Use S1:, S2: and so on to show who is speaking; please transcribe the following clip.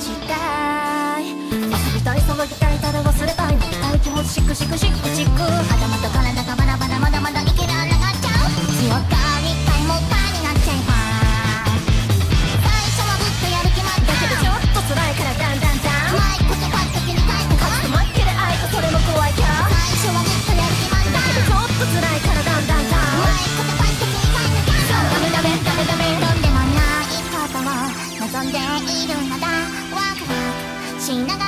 S1: したい。遊びたい騒ぎたいただ忘れたい泣きたい気持ちシクシクシクシク頭
S2: と体がバラバラまだまだいけらなっちゃう強がりたいもたになっちゃいます最初はずっとやる気満タンだけどちょ
S1: っと辛いからだんだんダン。
S2: マイクとパッと切りかっ
S1: 愛とそれも怖いキャ
S2: 最初はずっとやる気ンだけどちょ
S1: っと辛いからマイ
S2: クとパッと切りたい。とかダメダメダメダメ飲んでもない。ことを望んでいるんだ你